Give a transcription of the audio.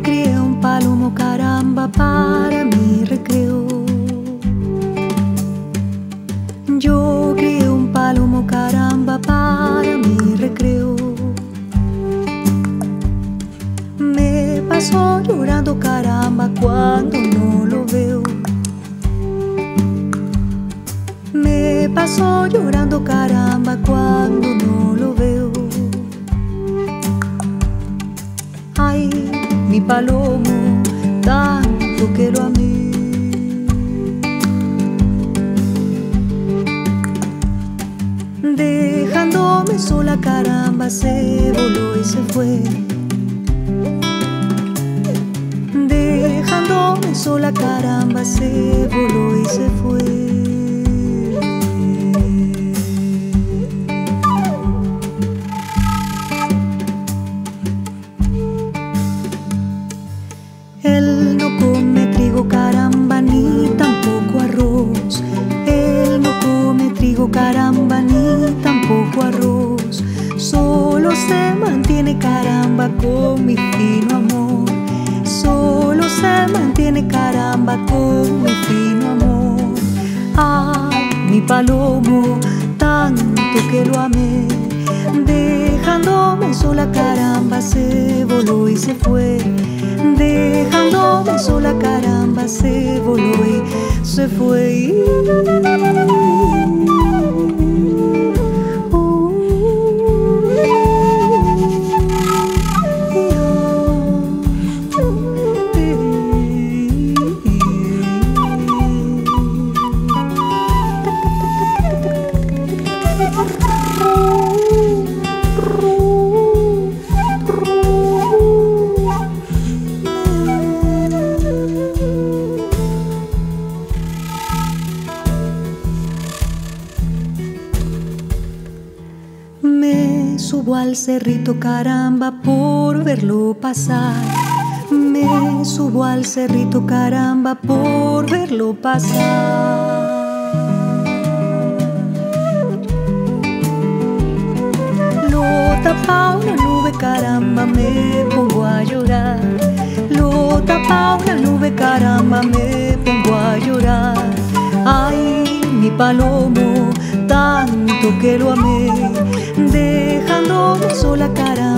Yo crié un palomo caramba para mi recreo. Yo crié un palomo caramba para mi recreo. Me pasó llorando caramba cuando no lo veo. Me pasó llorando caramba cuando no palomo, tanto que lo amé. Dejándome sola caramba se voló y se fue. Dejándome sola caramba se voló y se fue. Se mantiene caramba con mi fino amor. Solo se mantiene caramba con mi fino amor. Ay, mi palomo, tanto que lo amé. Dejándome sola caramba se voló y se fue. Dejándome sola caramba se voló y se fue. Me subo al cerrito caramba por verlo pasar. Me subo al cerrito caramba por verlo pasar. Tapa una nube caramba, me pongo a llorar. Lo tapa una nube caramba, me pongo a llorar. Ay, mi palomo, que lo amé. Dejándome sola caramba